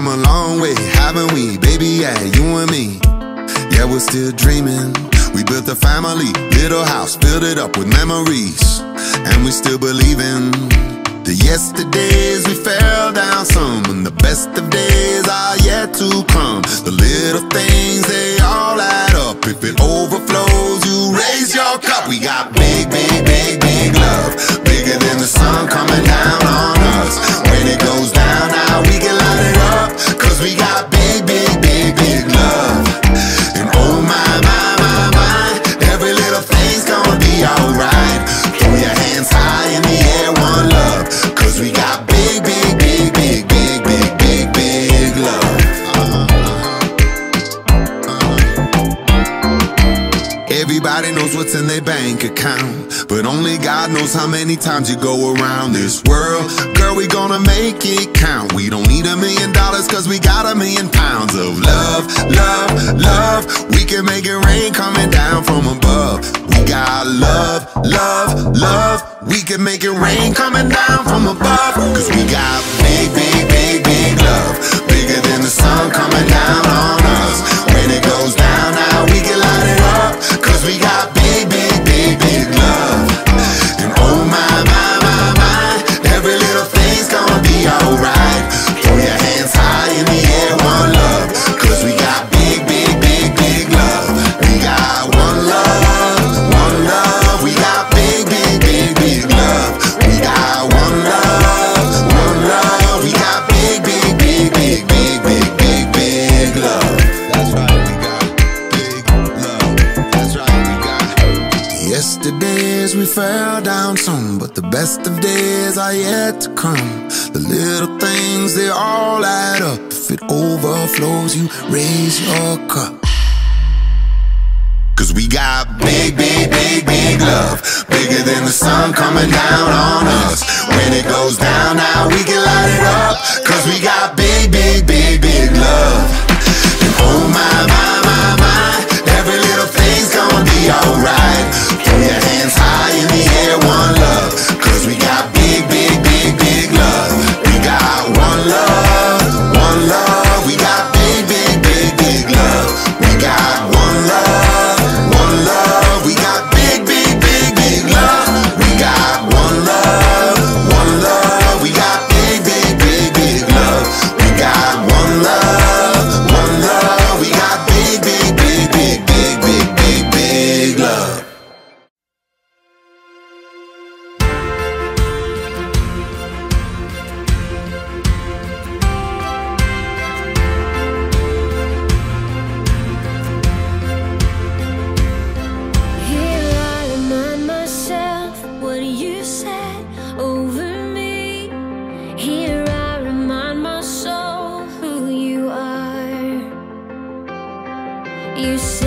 come a long way, haven't we? Baby, yeah, you and me. Yeah, we're still dreaming. We built a family, little house, filled it up with memories. And we still believe in the yesterdays we fell down some. And the best of days are yet to come. The little things they knows how many times you go around this world? Girl, we gonna make it count. We don't need a million dollars cause we got a million pounds of love, love, love. We can make it rain coming down from above. We got love, love, love. We can make it rain coming down from above. Cause we got baby. best of days are yet to come. The little things, they all add up. If it overflows, you raise your cup. Cause we got big, big, big, big love. Bigger than the sun coming down on us. When it goes down, now we can light it up. Cause we got big, big, big you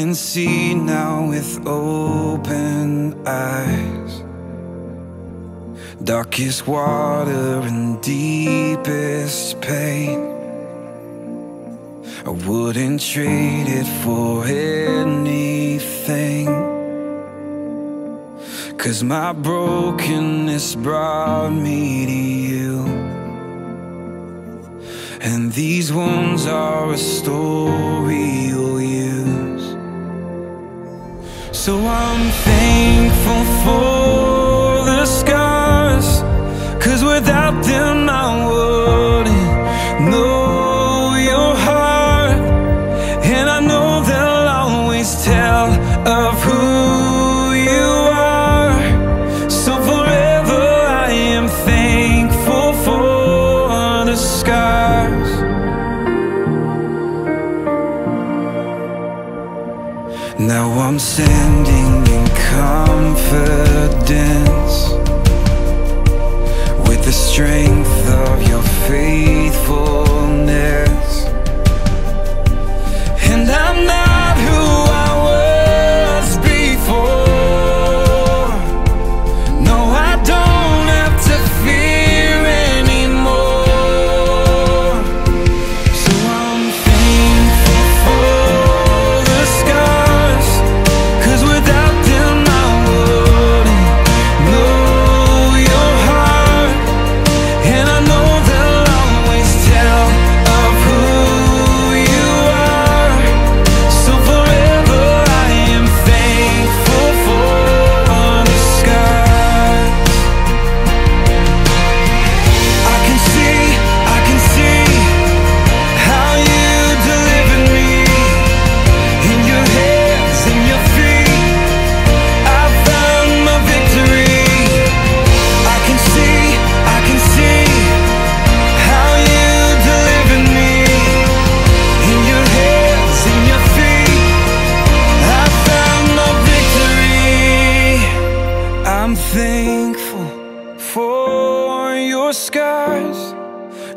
can see now with open eyes. Darkest water and deepest pain. I wouldn't trade it for anything. Cause my brokenness brought me to you. And these wounds are a story so I'm thankful for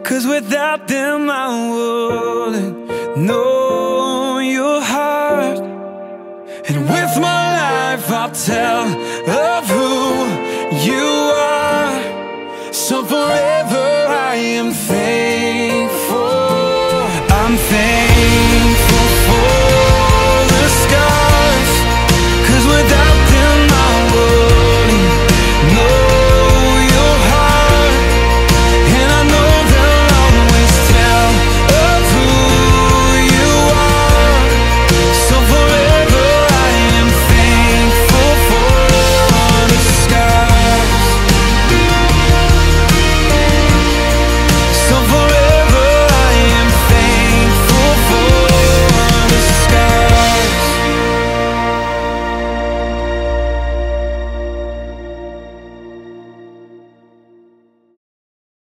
Cause without them I wouldn't know your heart. And with my life I'll tell of who you are. So forever I am thankful.